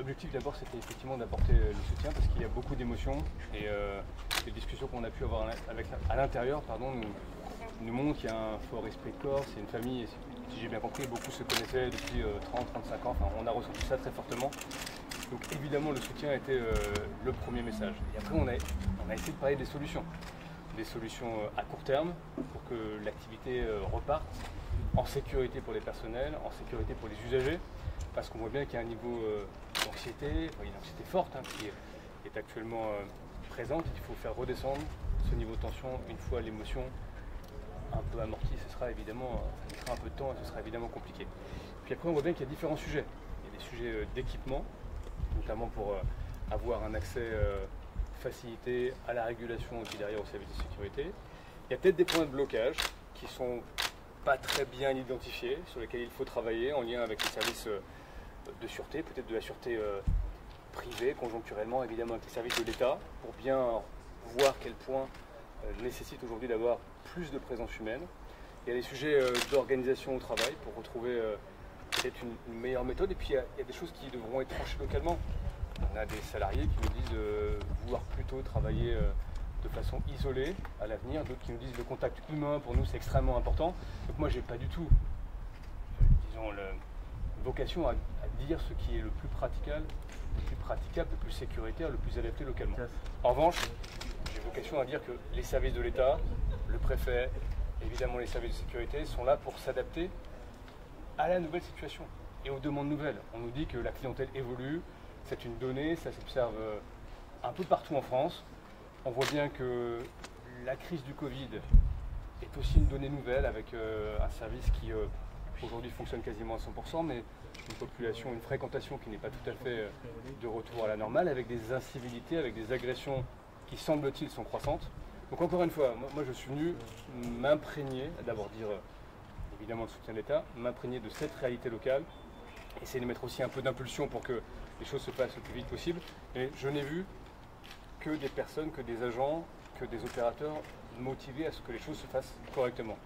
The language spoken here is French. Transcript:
L'objectif d'abord c'était effectivement d'apporter le soutien parce qu'il y a beaucoup d'émotions et euh, les discussions qu'on a pu avoir à l'intérieur pardon, nous, montrent qu'il y a un fort esprit de corps, c'est une famille, si j'ai bien compris, beaucoup se connaissaient depuis 30-35 euh, ans, enfin, on a ressenti ça très fortement. Donc évidemment le soutien été euh, le premier message. Et après on a, essayé de parler des solutions. Des solutions à court terme pour que l'activité reparte en sécurité pour les personnels, en sécurité pour les usagers, parce qu'on voit bien qu'il y a un niveau euh, d'anxiété, une anxiété forte hein, qui est actuellement euh, présente. Il faut faire redescendre ce niveau de tension une fois l'émotion un peu amortie. Ce sera évidemment, ça mettra un peu de temps et ce sera évidemment compliqué. Puis après, on voit bien qu'il y a différents sujets. Il y a des sujets euh, d'équipement, notamment pour avoir un accès facilité à la régulation et puis derrière au service de sécurité. Il y a peut-être des points de blocage qui sont pas très bien identifiés, sur lesquels il faut travailler en lien avec les services de sûreté, peut-être de la sûreté euh, privée, conjoncturellement, évidemment avec les services de l'État, pour bien voir quel point euh, nécessite aujourd'hui d'avoir plus de présence humaine. Il y a des sujets euh, d'organisation au travail pour retrouver peut-être une, meilleure méthode. Et puis il y, a, des choses qui devront être tranchées localement. On a des salariés qui nous disent vouloir plutôt travailler de façon isolée à l'avenir, d'autres qui nous disent le contact humain pour nous c'est extrêmement important. Donc moi j'ai pas du tout, disons, le, vocation à, dire ce qui est le plus praticable, le plus praticable, le plus sécuritaire, le plus adapté localement. En revanche, j'ai vocation à dire que les services de l'État, le préfet, évidemment les services de sécurité sont là pour s'adapter à la nouvelle situation et aux demandes nouvelles. On nous dit que la clientèle évolue, c'est une donnée, ça s'observe euh, un peu partout en France. On voit bien que la crise du Covid est aussi une donnée nouvelle avec euh, un service qui euh, aujourd'hui fonctionne quasiment à 100%, mais une population, une fréquentation qui n'est pas tout à fait euh, de retour à la normale, avec des incivilités, avec des agressions qui semble-t-il sont croissantes. Donc encore une fois, moi, je suis venu m'imprégner, d'abord dire euh, évidemment le soutien de l'État, m'imprégner de cette réalité locale, essayer de mettre aussi un peu d'impulsion pour que les choses se passent le plus vite possible. Et je n'ai vu que des personnes, que des agents, que des opérateurs motivés à ce que les choses se fassent correctement.